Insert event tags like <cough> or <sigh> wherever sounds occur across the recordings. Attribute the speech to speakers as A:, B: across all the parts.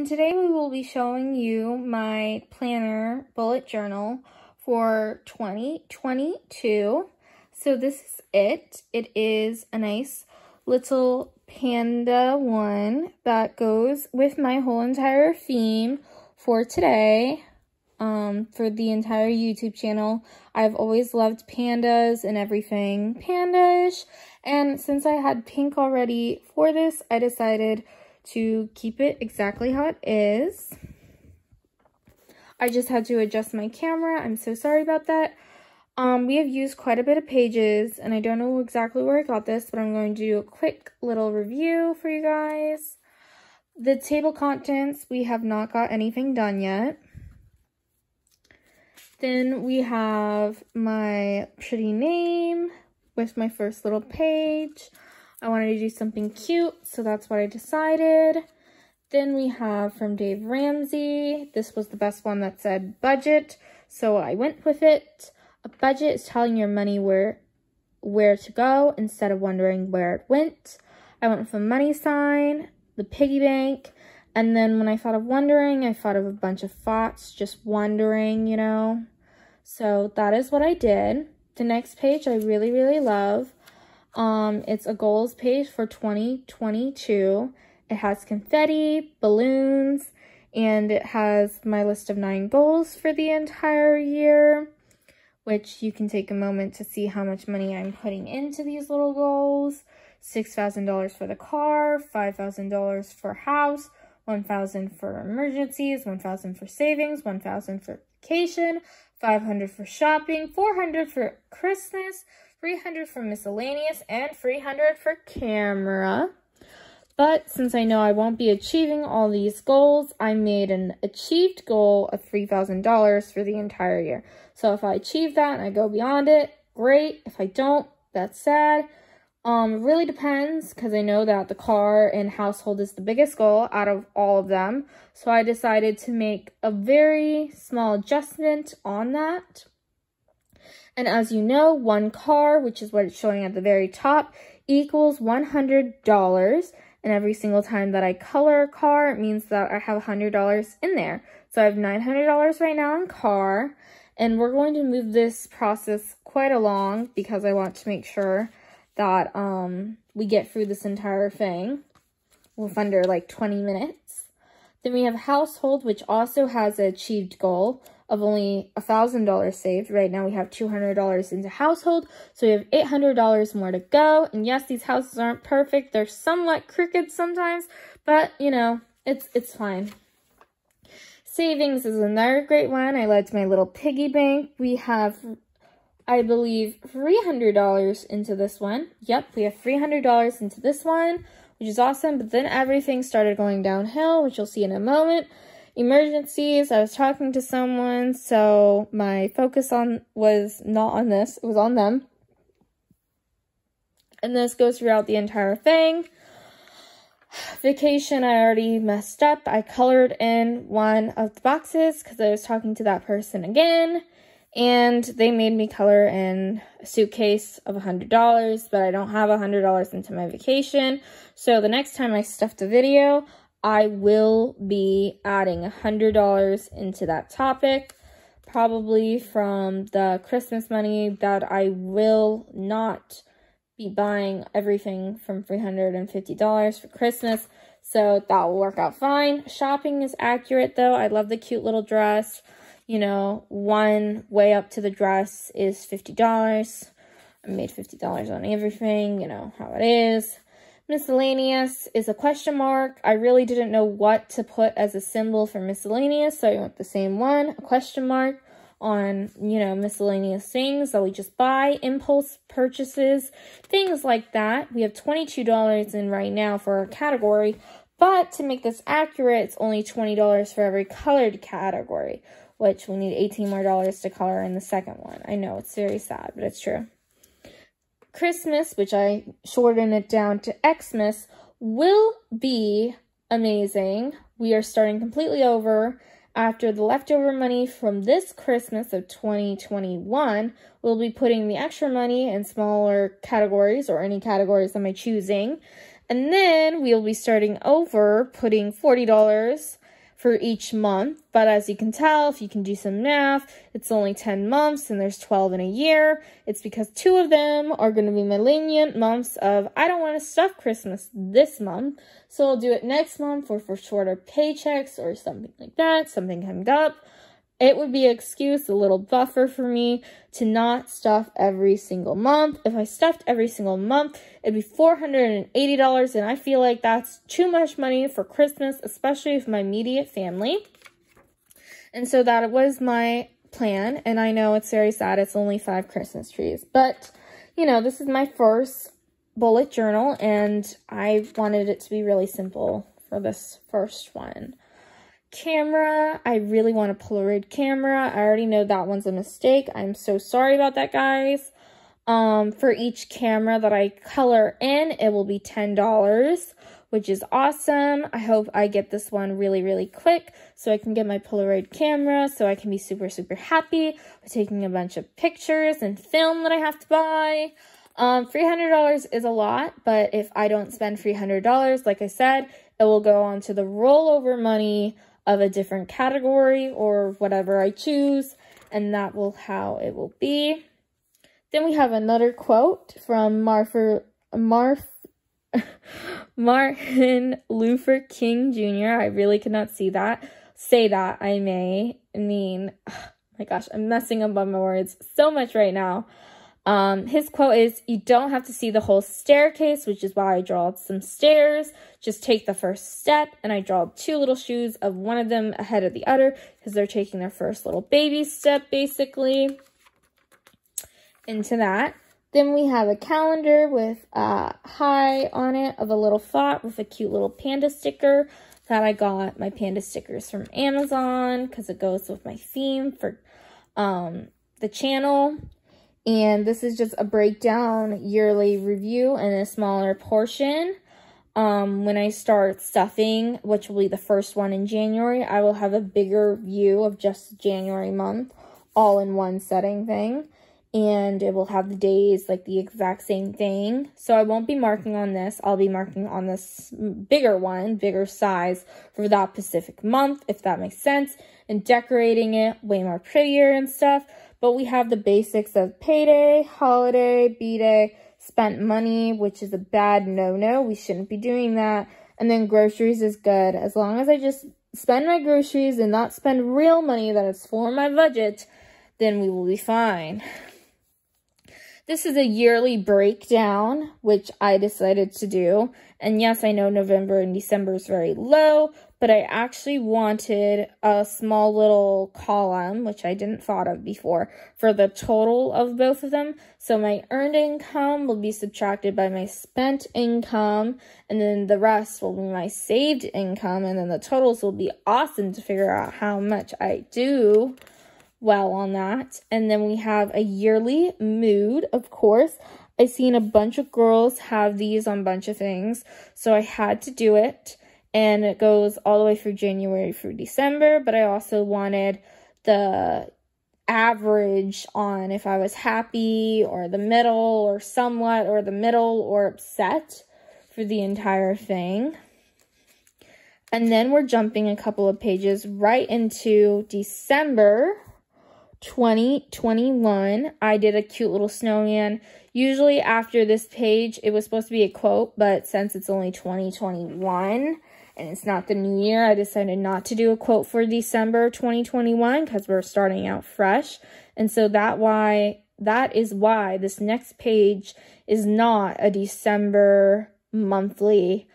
A: and today we will be showing you my planner bullet journal for 2022. So this is it. It is a nice little panda one that goes with my whole entire theme for today. Um, for the entire YouTube channel. I've always loved pandas and everything pandas. And since I had pink already for this, I decided to keep it exactly how it is. I just had to adjust my camera. I'm so sorry about that. Um, we have used quite a bit of pages, and I don't know exactly where I got this, but I'm going to do a quick little review for you guys. The table contents, we have not got anything done yet. Then we have my pretty name with my first little page. I wanted to do something cute, so that's what I decided. Then we have from Dave Ramsey. This was the best one that said budget, so I went with it. A budget is telling your money where where to go instead of wondering where it went. I went with a money sign, the piggy bank, and then when I thought of wondering, I thought of a bunch of thoughts, just wondering, you know. So that is what I did. The next page I really, really love. Um, it's a goals page for 2022. It has confetti, balloons, and it has my list of nine goals for the entire year, which you can take a moment to see how much money I'm putting into these little goals. $6,000 for the car, $5,000 for house, 1000 for emergencies, 1000 for savings, 1000 for vacation, 500 for shopping, 400 for Christmas, 300 for miscellaneous, and 300 for camera. But since I know I won't be achieving all these goals, I made an achieved goal of $3,000 for the entire year. So if I achieve that and I go beyond it, great. If I don't, that's sad. Um, really depends because I know that the car and household is the biggest goal out of all of them. So I decided to make a very small adjustment on that. And as you know, one car, which is what it's showing at the very top, equals $100. And every single time that I color a car, it means that I have $100 in there. So I have $900 right now in car. And we're going to move this process quite along because I want to make sure that um, we get through this entire thing with under like 20 minutes. Then we have household, which also has an achieved goal of only a $1,000 saved. Right now we have $200 into household, so we have $800 more to go. And yes, these houses aren't perfect. They're somewhat crooked sometimes, but you know, it's it's fine. Savings is another great one. I led to my little piggy bank. We have, I believe, $300 into this one. Yep, we have $300 into this one, which is awesome. But then everything started going downhill, which you'll see in a moment emergencies. I was talking to someone, so my focus on was not on this, it was on them. And this goes throughout the entire thing. <sighs> Vacation, I already messed up. I colored in one of the boxes because I was talking to that person again. And they made me color in a suitcase of a $100, but I don't have a $100 into my vacation. So the next time I stuff the video, I will be adding a $100 into that topic, probably from the Christmas money that I will not be buying everything from $350 for Christmas. So that will work out fine. Shopping is accurate though. I love the cute little dress. You know, one way up to the dress is $50. I made $50 on everything, you know how it is. Miscellaneous is a question mark. I really didn't know what to put as a symbol for miscellaneous, so I went the same one, a question mark on, you know, miscellaneous things that we just buy, impulse purchases, things like that. We have $22 in right now for our category, but to make this accurate, it's only $20 for every colored category, which we need 18 more dollars to color in the second one. I know, it's very sad, but it's true. Christmas, which I shorten it down to Xmas, will be amazing. We are starting completely over. After the leftover money from this Christmas of 2021, we'll be putting the extra money in smaller categories or any categories my choosing. And then we'll be starting over, putting $40 for each month. But as you can tell, if you can do some math, it's only 10 months and there's 12 in a year. It's because two of them are going to be my lenient months of I don't want to stuff Christmas this month. So I'll do it next month or for shorter paychecks or something like that, something hemmed up. It would be an excuse, a little buffer for me to not stuff every single month. If I stuffed every single month, it'd be $480 and I feel like that's too much money for Christmas, especially with my immediate family. And so that was my plan. And I know it's very sad. It's only five Christmas trees. But, you know, this is my first bullet journal and I wanted it to be really simple for this first one camera. I really want a Polaroid camera. I already know that one's a mistake. I'm so sorry about that, guys. Um, for each camera that I color in, it will be $10, which is awesome. I hope I get this one really, really quick so I can get my Polaroid camera so I can be super, super happy with taking a bunch of pictures and film that I have to buy. Um, $300 is a lot, but if I don't spend $300, like I said, it will go on to the rollover money of a different category or whatever I choose, and that will how it will be. Then we have another quote from Martha, Marf, <laughs> Martin Luther King Jr. I really could not see that. Say that, I may. Mean, oh <sighs> my gosh, I'm messing up on my words so much right now. Um, his quote is, you don't have to see the whole staircase, which is why I draw some stairs. Just take the first step. And I draw two little shoes of one of them ahead of the other because they're taking their first little baby step, basically, into that. Then we have a calendar with a hi on it of a little thought with a cute little panda sticker that I got my panda stickers from Amazon because it goes with my theme for um, the channel. And this is just a breakdown yearly review in a smaller portion. Um, when I start stuffing, which will be the first one in January, I will have a bigger view of just January month, all in one setting thing. And it will have the days like the exact same thing. So I won't be marking on this. I'll be marking on this bigger one, bigger size for that specific month, if that makes sense. And decorating it way more prettier and stuff. But we have the basics of payday, holiday, b-day, spent money, which is a bad no-no. We shouldn't be doing that. And then groceries is good. As long as I just spend my groceries and not spend real money that is for my budget, then we will be fine. This is a yearly breakdown, which I decided to do. And yes, I know November and December is very low, but I actually wanted a small little column, which I didn't thought of before, for the total of both of them. So my earned income will be subtracted by my spent income, and then the rest will be my saved income, and then the totals will be awesome to figure out how much I do well on that. And then we have a yearly mood, of course. I've seen a bunch of girls have these on a bunch of things, so I had to do it and it goes all the way through January through December, but I also wanted the average on if I was happy or the middle or somewhat or the middle or upset for the entire thing. And then we're jumping a couple of pages right into December 2021. I did a cute little snowman. Usually after this page, it was supposed to be a quote, but since it's only 2021, and it's not the new year, I decided not to do a quote for December 2021 because we're starting out fresh. And so that why that is why this next page is not a December monthly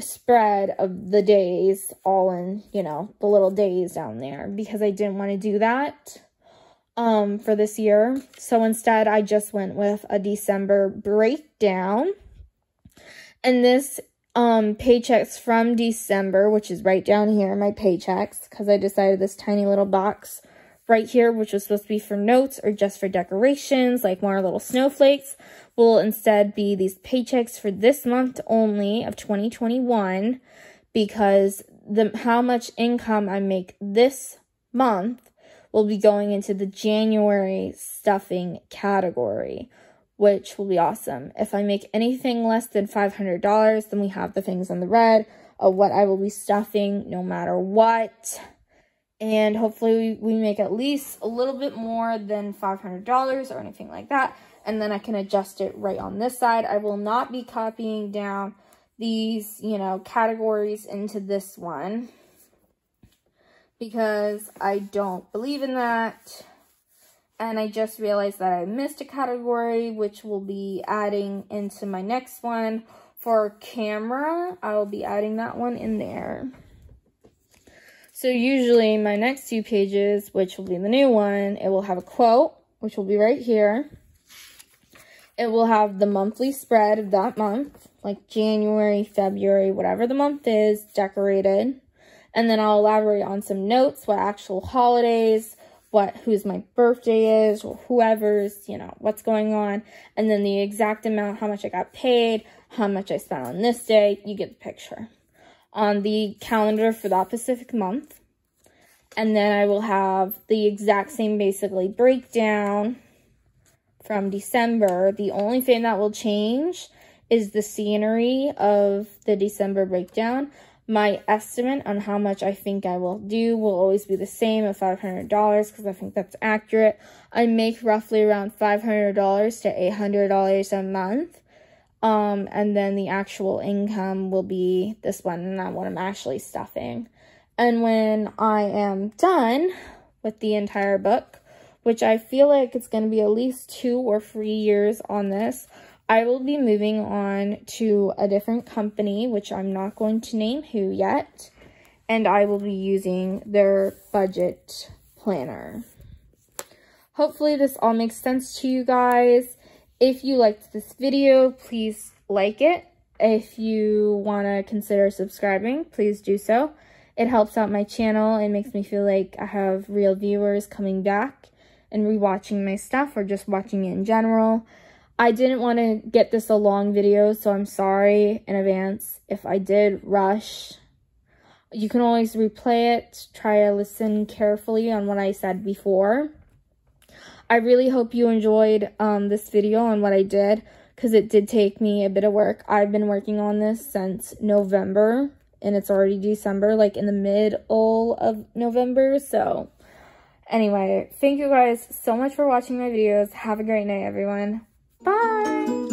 A: spread of the days all in, you know, the little days down there because I didn't want to do that um for this year. So instead I just went with a December breakdown. And this um paychecks from December, which is right down here, my paychecks, because I decided this tiny little box right here, which was supposed to be for notes or just for decorations, like more little snowflakes, will instead be these paychecks for this month only of 2021 because the how much income I make this month will be going into the January stuffing category which will be awesome. If I make anything less than $500, then we have the things on the red of what I will be stuffing no matter what. And hopefully we, make at least a little bit more than $500 or anything like that. And then I can adjust it right on this side. I will not be copying down these, you know, categories into this one because I don't believe in that. And I just realized that I missed a category, which will be adding into my next one. For camera, I will be adding that one in there. So usually my next two pages, which will be the new one, it will have a quote, which will be right here. It will have the monthly spread of that month, like January, February, whatever the month is, decorated. And then I'll elaborate on some notes, what actual holidays, what whose my birthday is, or whoever's, you know, what's going on. And then the exact amount, how much I got paid, how much I spent on this day, you get the picture. On the calendar for that specific month. And then I will have the exact same basically breakdown from December. The only thing that will change is the scenery of the December breakdown. My estimate on how much I think I will do will always be the same at $500 because I think that's accurate. I make roughly around $500 to $800 a month. Um, and then the actual income will be this one, not what I'm actually stuffing. And when I am done with the entire book, which I feel like it's going to be at least two or three years on this, I will be moving on to a different company, which I'm not going to name who yet, and I will be using their budget planner. Hopefully this all makes sense to you guys. If you liked this video, please like it. If you want to consider subscribing, please do so. It helps out my channel. It makes me feel like I have real viewers coming back and rewatching my stuff or just watching it in general. I didn't want to get this a long video, so I'm sorry in advance if I did rush. You can always replay it, try to listen carefully on what I said before. I really hope you enjoyed um, this video and what I did, because it did take me a bit of work. I've been working on this since November, and it's already December, like in the middle of November, so... Anyway, thank you guys so much for watching my videos. Have a great night, everyone. Bye!